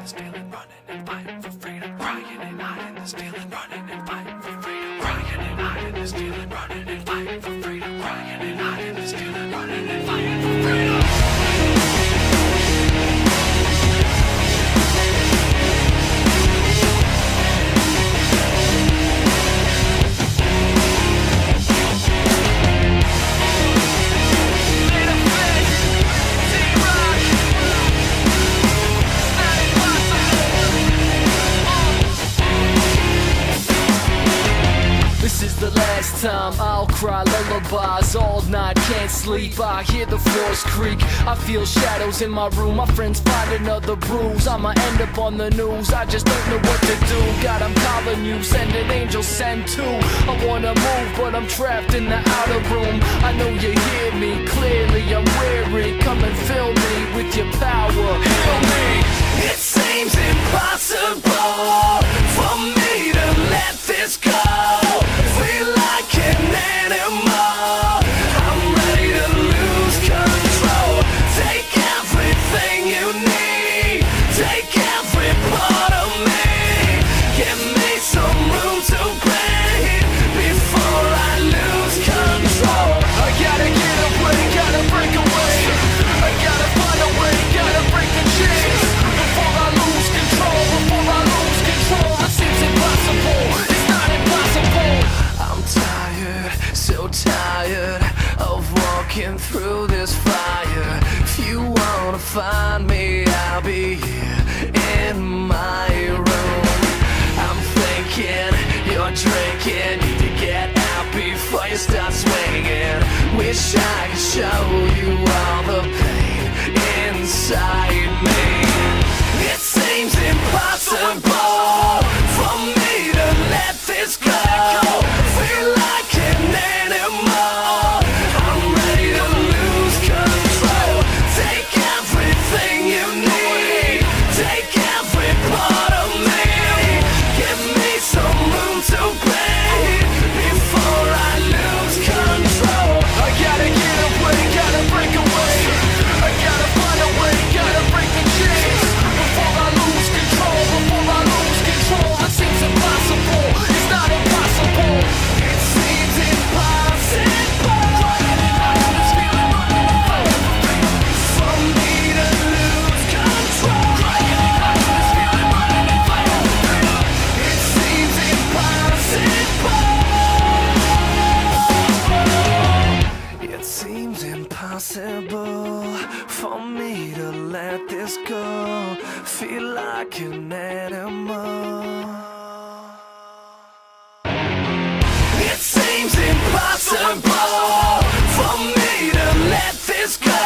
and stealing, running and fighting for freedom. Crying and hiding and stealing, running and fighting for freedom. Crying and hiding and stealing, running the last time I'll cry lullabies all night. Can't sleep, I hear the floors creak. I feel shadows in my room. My friends find another bruise. I'ma end up on the news. I just don't know what to do. God, I'm calling you. Send an angel, send two. I wanna move, but I'm trapped in the outer room. I know you hear me clearly. I'm weary. Come and fill me with your power. You need. Take every part of me. Give me some room to breathe before I lose control. I gotta get away, gotta break away. I gotta find a way, gotta break the chains before I lose control. Before I lose control, it seems impossible. It's not impossible. I'm tired, so tired of walking through find me, I'll be here in my room. I'm thinking you're drinking. Need to get out before you start swinging. Wish I could show you all the pain inside let this go. Feel like an animal. It seems impossible for me to let this go.